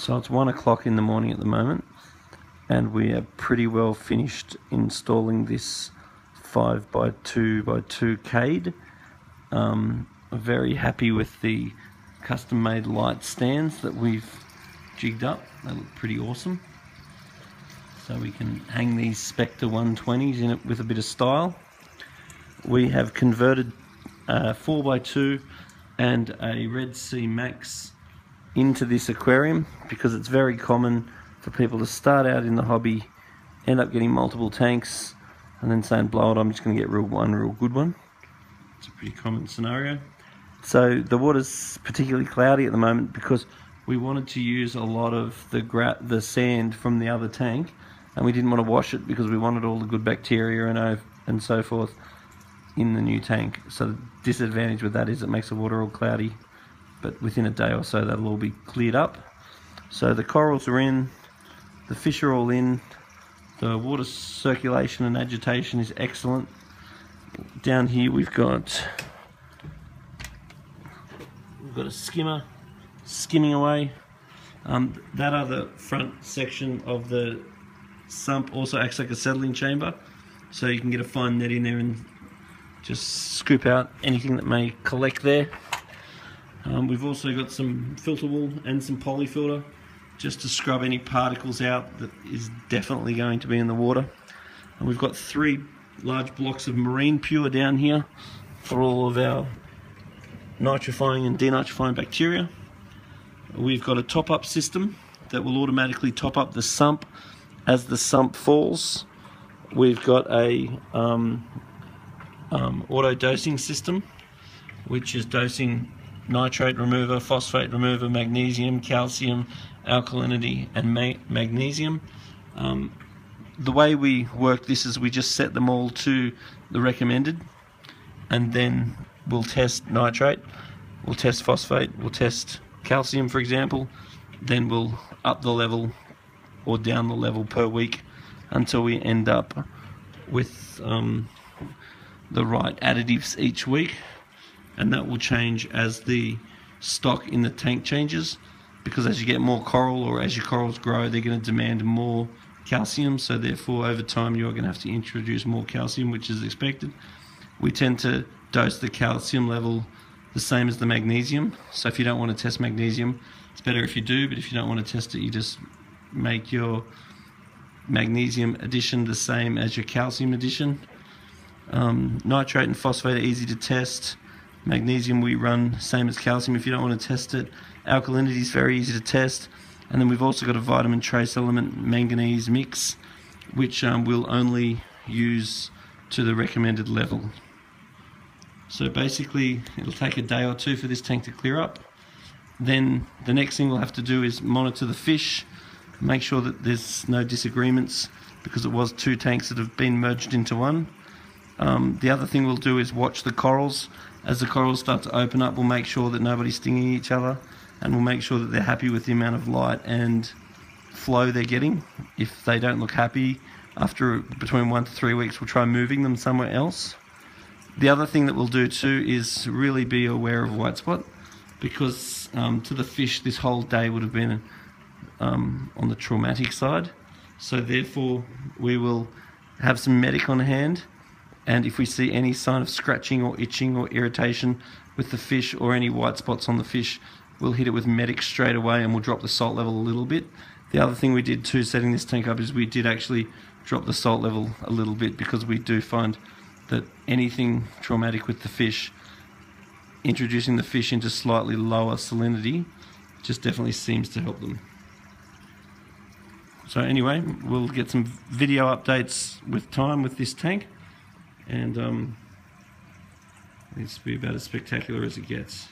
So it's one o'clock in the morning at the moment, and we are pretty well finished installing this 5 by 2 by 2 cade. Um, very happy with the custom made light stands that we've jigged up. They look pretty awesome. So we can hang these Spectre 120s in it with a bit of style. We have converted a 4x2 and a Red Sea Max into this aquarium because it's very common for people to start out in the hobby, end up getting multiple tanks, and then saying, blow it, I'm just going to get real one real good one. It's a pretty common scenario. So the water's particularly cloudy at the moment because we wanted to use a lot of the the sand from the other tank and we didn't want to wash it because we wanted all the good bacteria and, and so forth in the new tank. So the disadvantage with that is it makes the water all cloudy but within a day or so that'll all be cleared up. So the corals are in, the fish are all in, the water circulation and agitation is excellent. Down here we've got we've got a skimmer skimming away. Um, that other front section of the sump also acts like a settling chamber, so you can get a fine net in there and just scoop out anything that may collect there. Um, we've also got some filter wool and some polyfilter just to scrub any particles out that is definitely going to be in the water. And we've got three large blocks of MarinePure down here for all of our nitrifying and denitrifying bacteria. We've got a top-up system that will automatically top up the sump as the sump falls. We've got a um, um, auto dosing system which is dosing nitrate remover, phosphate remover, magnesium, calcium, alkalinity, and ma magnesium. Um, the way we work this is we just set them all to the recommended, and then we'll test nitrate, we'll test phosphate, we'll test calcium, for example. Then we'll up the level or down the level per week until we end up with um, the right additives each week and that will change as the stock in the tank changes because as you get more coral or as your corals grow they're going to demand more calcium so therefore over time you're going to have to introduce more calcium which is expected. We tend to dose the calcium level the same as the magnesium so if you don't want to test magnesium it's better if you do but if you don't want to test it you just make your magnesium addition the same as your calcium addition. Um, nitrate and phosphate are easy to test Magnesium we run same as calcium if you don't want to test it. Alkalinity is very easy to test. And then we've also got a vitamin trace element manganese mix, which um, we'll only use to the recommended level. So basically, it'll take a day or two for this tank to clear up. Then the next thing we'll have to do is monitor the fish, make sure that there's no disagreements because it was two tanks that have been merged into one. Um, the other thing we'll do is watch the corals as the corals start to open up, we'll make sure that nobody's stinging each other and we'll make sure that they're happy with the amount of light and flow they're getting. If they don't look happy, after between one to three weeks, we'll try moving them somewhere else. The other thing that we'll do too is really be aware of white spot because um, to the fish this whole day would have been um, on the traumatic side. So therefore we will have some medic on hand and if we see any sign of scratching or itching or irritation with the fish or any white spots on the fish, we'll hit it with medic straight away and we'll drop the salt level a little bit. The other thing we did too, setting this tank up, is we did actually drop the salt level a little bit because we do find that anything traumatic with the fish, introducing the fish into slightly lower salinity, just definitely seems to help them. So anyway, we'll get some video updates with time with this tank and um, needs to be about as spectacular as it gets.